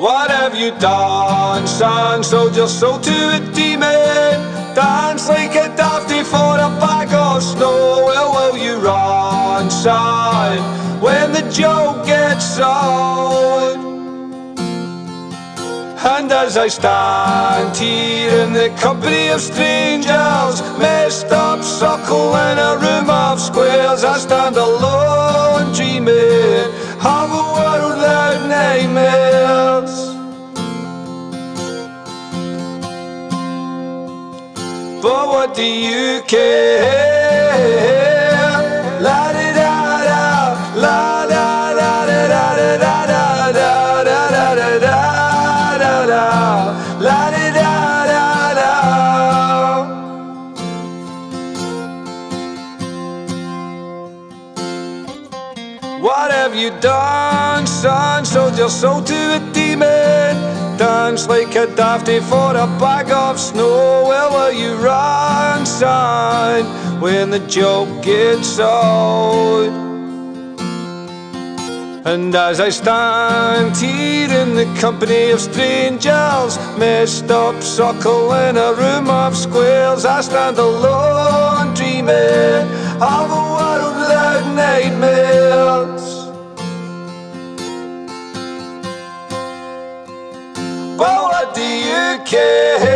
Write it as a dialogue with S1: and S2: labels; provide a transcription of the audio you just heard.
S1: What have you done, son? Sold your soul to a demon. Dance like a dafty for a bag of snow. Well, will you run, son, when the joke gets old? And as I stand here in the company of strangers, messed up suckle in a room of squares, I stand alone But what do you care? La di da da, la da da da da da da da da da da da da da, la di da da da. What have you done, son? Sold your soul to a demon. Dance like a dafty for a bag of snow. Where will you run, son, when the joke gets old? And as I stand here in the company of strangers, messed up suckle in a room of squares, I stand alone do you care?